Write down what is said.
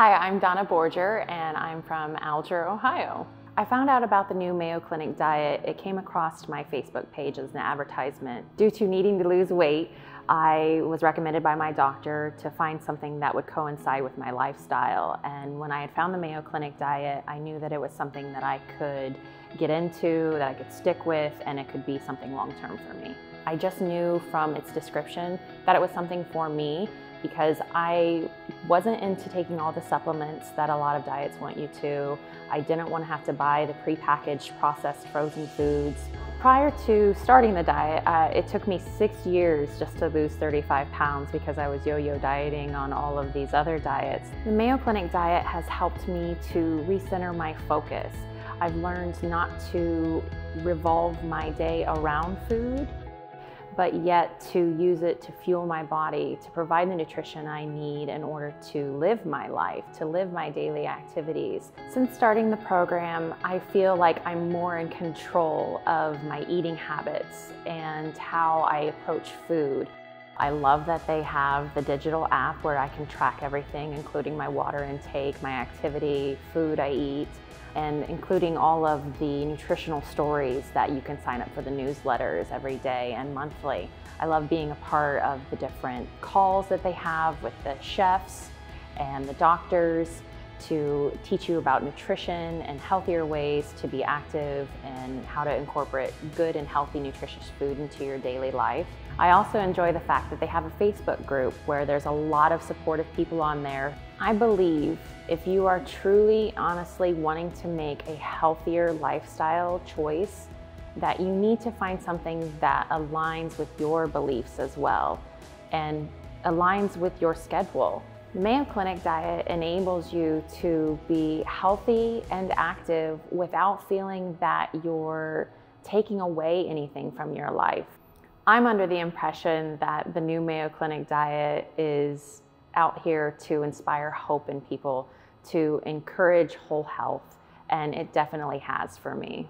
Hi, I'm Donna Borger and I'm from Alger, Ohio. I found out about the new Mayo Clinic diet. It came across my Facebook page as an advertisement. Due to needing to lose weight, I was recommended by my doctor to find something that would coincide with my lifestyle. And when I had found the Mayo Clinic diet, I knew that it was something that I could get into, that I could stick with, and it could be something long term for me. I just knew from its description that it was something for me because I wasn't into taking all the supplements that a lot of diets want you to. I didn't want to have to buy the prepackaged processed frozen foods. Prior to starting the diet, uh, it took me six years just to lose 35 pounds because I was yo-yo dieting on all of these other diets. The Mayo Clinic diet has helped me to recenter my focus. I've learned not to revolve my day around food but yet to use it to fuel my body, to provide the nutrition I need in order to live my life, to live my daily activities. Since starting the program, I feel like I'm more in control of my eating habits and how I approach food. I love that they have the digital app where I can track everything, including my water intake, my activity, food I eat, and including all of the nutritional stories that you can sign up for the newsletters every day and monthly. I love being a part of the different calls that they have with the chefs and the doctors to teach you about nutrition and healthier ways to be active and how to incorporate good and healthy nutritious food into your daily life. I also enjoy the fact that they have a Facebook group where there's a lot of supportive people on there. I believe if you are truly, honestly wanting to make a healthier lifestyle choice, that you need to find something that aligns with your beliefs as well and aligns with your schedule. The Mayo Clinic diet enables you to be healthy and active without feeling that you're taking away anything from your life. I'm under the impression that the new Mayo Clinic diet is out here to inspire hope in people, to encourage whole health, and it definitely has for me.